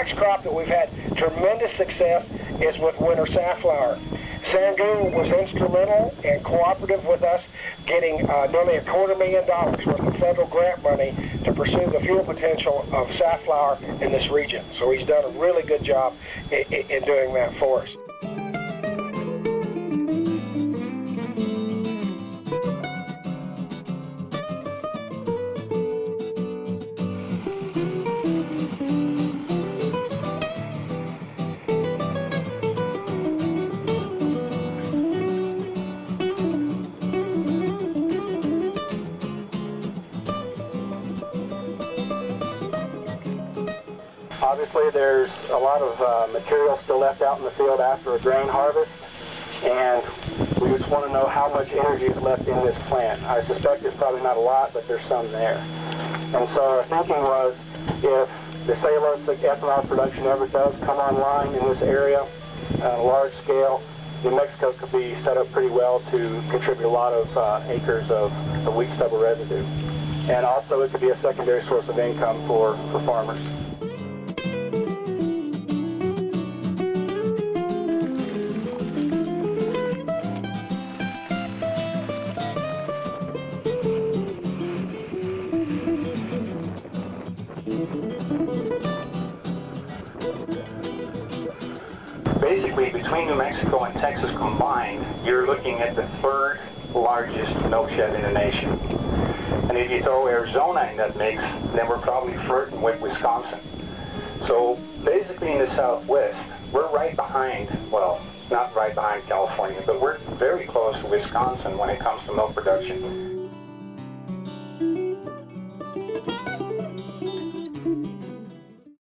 next crop that we've had tremendous success is with winter safflower. Sangoon was instrumental and cooperative with us getting uh, nearly a quarter million dollars worth of federal grant money to pursue the fuel potential of safflower in this region. So he's done a really good job in, in doing that for us. Obviously, there's a lot of uh, material still left out in the field after a grain harvest, and we just want to know how much energy is left in this plant. I suspect it's probably not a lot, but there's some there. And so our thinking was if the cellulosic ethanol production ever does come online in this area on a large scale, New Mexico could be set up pretty well to contribute a lot of uh, acres of, of wheat stubble residue. And also it could be a secondary source of income for, for farmers. Basically between New Mexico and Texas combined, you're looking at the third largest milk shed in the nation. And if you throw Arizona in that mix, then we're probably flirting with Wisconsin. So basically in the Southwest, we're right behind, well, not right behind California, but we're very close to Wisconsin when it comes to milk production.